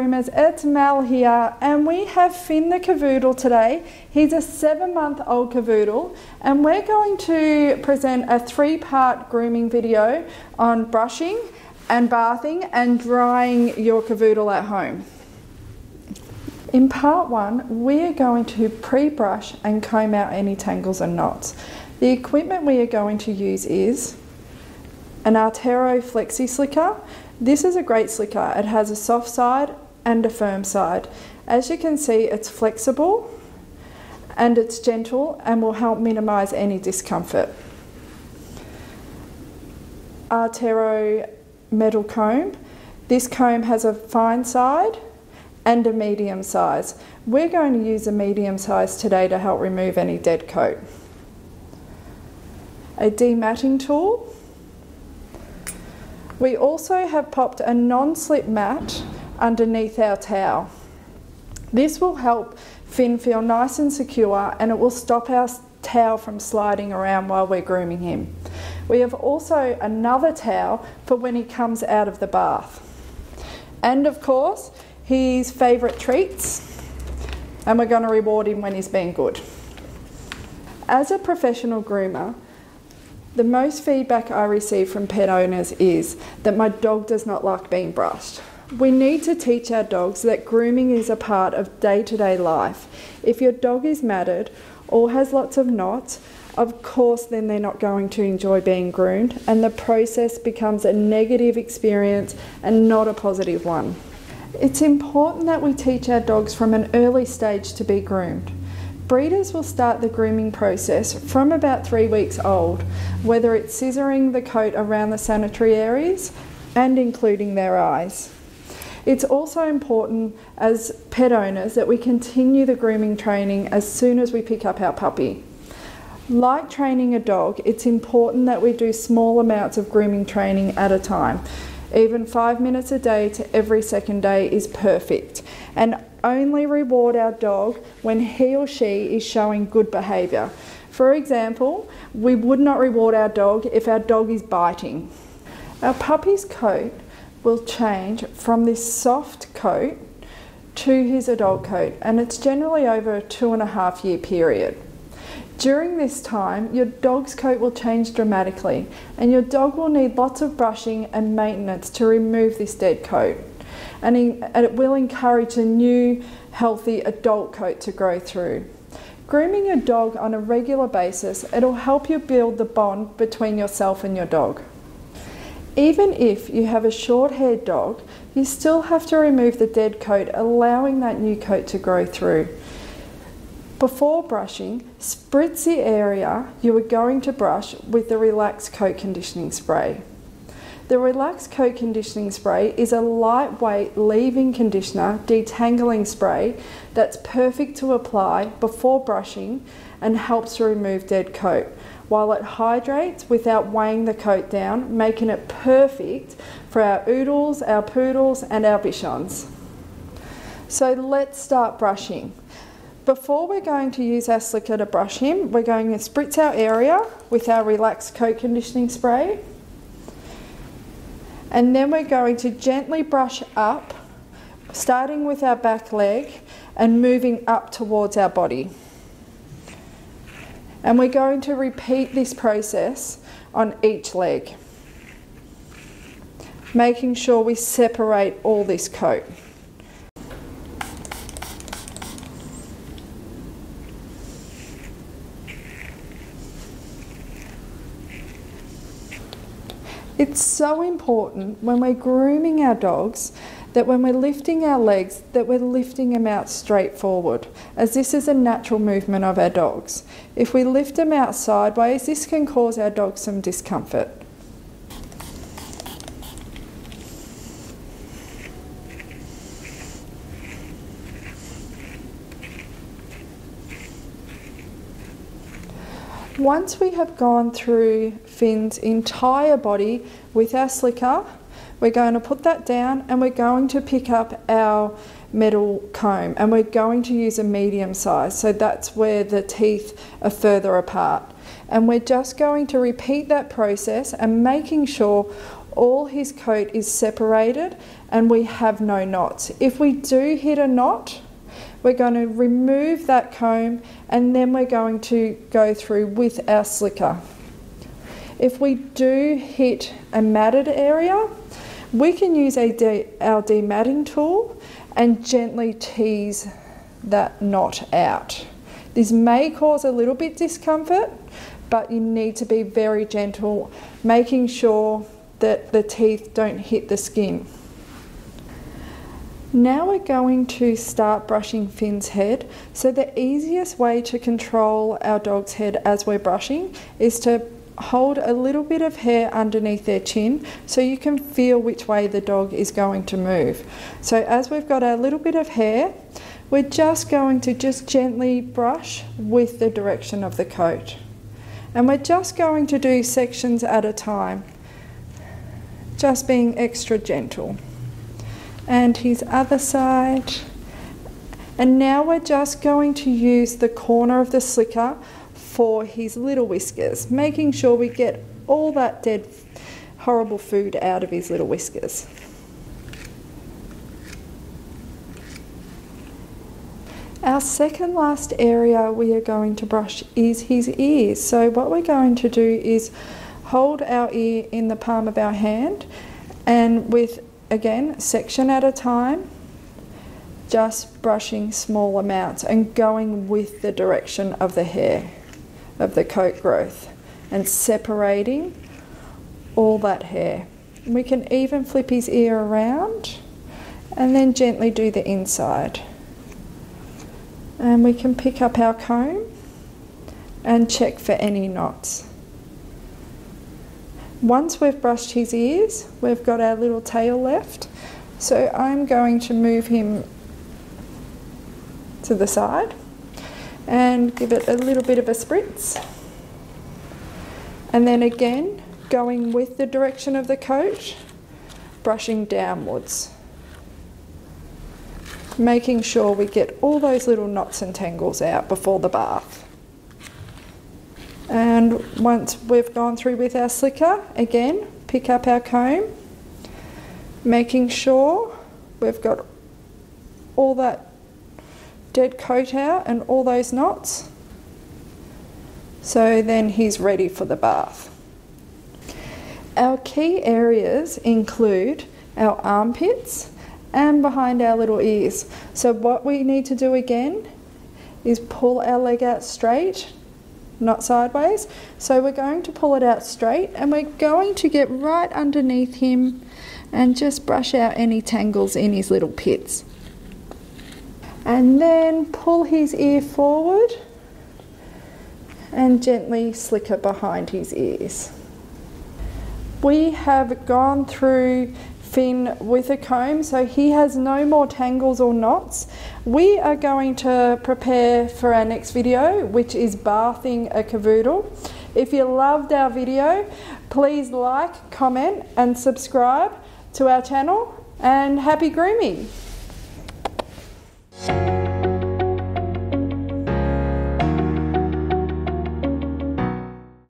it's Mel here, and we have Finn the Cavoodle today. He's a seven month old Cavoodle, and we're going to present a three part grooming video on brushing and bathing and drying your Cavoodle at home. In part one, we are going to pre brush and comb out any tangles and knots. The equipment we are going to use is an Artero Flexi Slicker. This is a great slicker. It has a soft side and a firm side. As you can see, it's flexible and it's gentle and will help minimize any discomfort. Artero metal comb. This comb has a fine side and a medium size. We're going to use a medium size today to help remove any dead coat. A dematting tool. We also have popped a non-slip mat underneath our towel. This will help Finn feel nice and secure and it will stop our towel from sliding around while we're grooming him. We have also another towel for when he comes out of the bath. And of course, his favourite treats, and we're going to reward him when he's been good. As a professional groomer, the most feedback I receive from pet owners is that my dog does not like being brushed. We need to teach our dogs that grooming is a part of day to day life. If your dog is matted or has lots of knots, of course, then they're not going to enjoy being groomed, and the process becomes a negative experience and not a positive one. It's important that we teach our dogs from an early stage to be groomed. Breeders will start the grooming process from about three weeks old, whether it's scissoring the coat around the sanitary areas and including their eyes. It's also important as pet owners that we continue the grooming training as soon as we pick up our puppy. Like training a dog, it's important that we do small amounts of grooming training at a time even five minutes a day to every second day is perfect. And only reward our dog when he or she is showing good behaviour. For example, we would not reward our dog if our dog is biting. Our puppy's coat will change from this soft coat to his adult coat, and it's generally over a two and a half year period. During this time, your dog's coat will change dramatically, and your dog will need lots of brushing and maintenance to remove this dead coat. And it will encourage a new, healthy adult coat to grow through. Grooming your dog on a regular basis, it'll help you build the bond between yourself and your dog. Even if you have a short haired dog, you still have to remove the dead coat, allowing that new coat to grow through. Before brushing, spritz the area you are going to brush with the Relax Coat Conditioning Spray. The Relax Coat Conditioning Spray is a lightweight leave-in conditioner detangling spray that's perfect to apply before brushing and helps remove dead coat while it hydrates without weighing the coat down, making it perfect for our oodles, our poodles and our bichons. So let's start brushing. Before we're going to use our slicker to brush him, we're going to spritz our area with our Relax Coat Conditioning Spray. And then we're going to gently brush up, starting with our back leg and moving up towards our body. And we're going to repeat this process on each leg, making sure we separate all this coat. It's so important when we're grooming our dogs that when we're lifting our legs that we're lifting them out straight forward as this is a natural movement of our dogs. If we lift them out sideways this can cause our dogs some discomfort. Once we have gone through Finn's entire body with our slicker, we're going to put that down and we're going to pick up our metal comb and we're going to use a medium size so that's where the teeth are further apart and we're just going to repeat that process and making sure all his coat is separated and we have no knots. If we do hit a knot, we're going to remove that comb and then we're going to go through with our slicker. If we do hit a matted area, we can use our dematting tool and gently tease that knot out. This may cause a little bit discomfort, but you need to be very gentle, making sure that the teeth don't hit the skin. Now we're going to start brushing Finn's head. So the easiest way to control our dog's head as we're brushing is to hold a little bit of hair underneath their chin so you can feel which way the dog is going to move. So as we've got our little bit of hair, we're just going to just gently brush with the direction of the coat. And we're just going to do sections at a time, just being extra gentle and his other side. And now we're just going to use the corner of the slicker for his little whiskers, making sure we get all that dead, horrible food out of his little whiskers. Our second last area we are going to brush is his ears. So what we're going to do is hold our ear in the palm of our hand and with again, section at a time, just brushing small amounts and going with the direction of the hair, of the coat growth, and separating all that hair. We can even flip his ear around and then gently do the inside. And we can pick up our comb and check for any knots. Once we've brushed his ears, we've got our little tail left. So I'm going to move him to the side and give it a little bit of a spritz. And then again, going with the direction of the coat, brushing downwards. Making sure we get all those little knots and tangles out before the bath. And once we've gone through with our slicker, again, pick up our comb, making sure we've got all that dead coat out and all those knots. So then he's ready for the bath. Our key areas include our armpits and behind our little ears. So what we need to do again is pull our leg out straight not sideways. So we're going to pull it out straight and we're going to get right underneath him and just brush out any tangles in his little pits. And then pull his ear forward and gently slick it behind his ears. We have gone through Finn with a comb so he has no more tangles or knots. We are going to prepare for our next video which is bathing a cavoodle. If you loved our video please like, comment and subscribe to our channel and happy grooming!